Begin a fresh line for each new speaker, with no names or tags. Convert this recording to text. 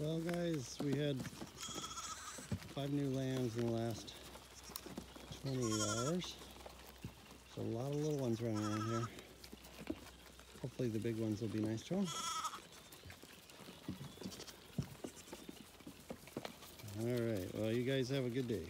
Well, guys, we had five new lambs in the last 20 hours. So a lot of little ones running around here. Hopefully the big ones will be nice to them. All right, well, you guys have a good day.